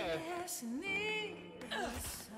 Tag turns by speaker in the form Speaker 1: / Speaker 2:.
Speaker 1: Yeah.
Speaker 2: Yes.